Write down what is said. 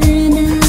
Hãy subscribe